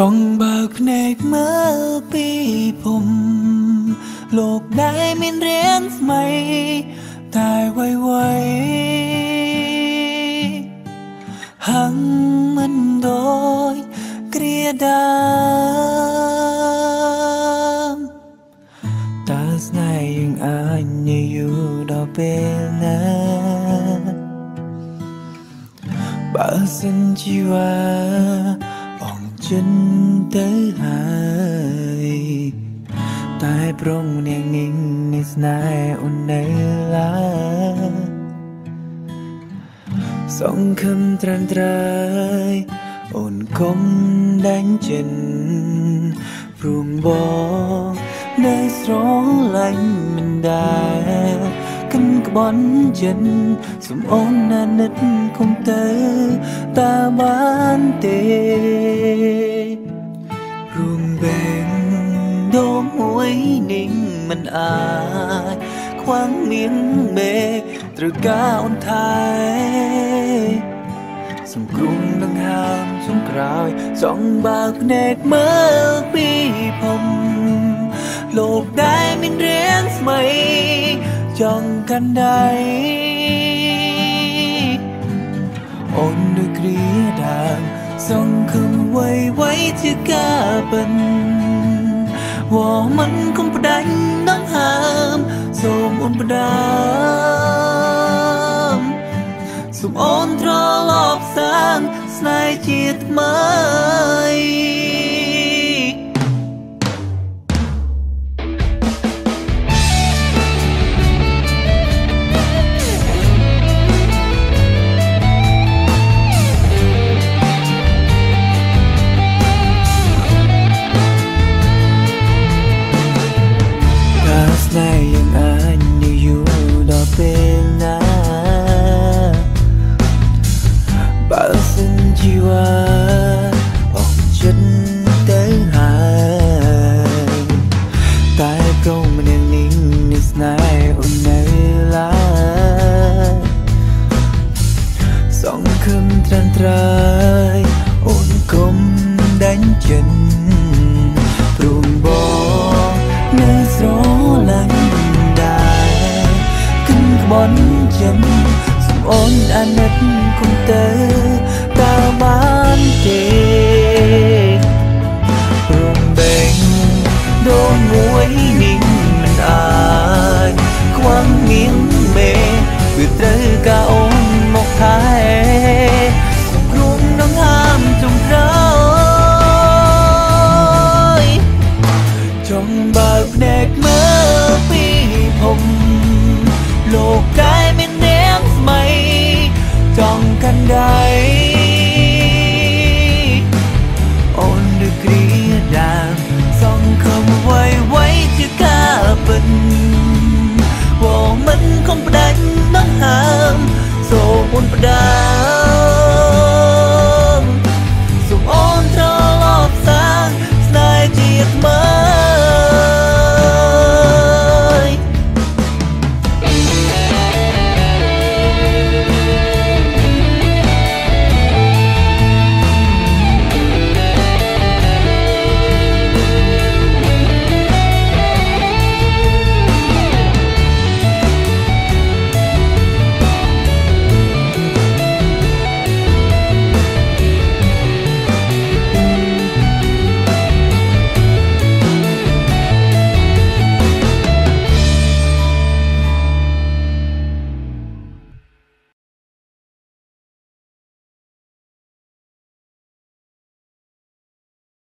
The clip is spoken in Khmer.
ចង់បើកភ្នែកមើលពីผมលោកដែលមានរៀងថ្មីតែវៃវៃហាំងមិនដូចគ្រាដើមតើស្នេហ៍យើងអាចនៅយូរដល់ពេលណាបើសិនជីវ៉ា ចិនទៅហើយតែប្រងនាងនាងនេះស្នេហ៍អូននៅឡើយសង្ឃឹមត្រាំត្រៃអូនគុំដាញ់ចិនព្រមបងនៅស្រឡាញ់មិនដែរ កិនក្បន់ចិនសំអូនណានិតគុំទៅតើបានទេរួមបែងដងមួយនេះមិនអាចខ្វាំងមៀងមេត្រូវការអូនថែសង្គ្រោះនឹងហើមជុំក្រោយចង់បើកភ្នែកមើលពីผมលោកដែលមានរៀងស្មី ចង់កាន់ដៃអូនដូចគ្រាដើមសង្ឃឹមໄວໄວជាការពិនវ៉មិនគំផ្ដាច់ដង្ហើមសូមអូនផ្ដាមសូមអូនត្រឡប់សាងស្នេហ៍ជាថ្មើរ ត្ más.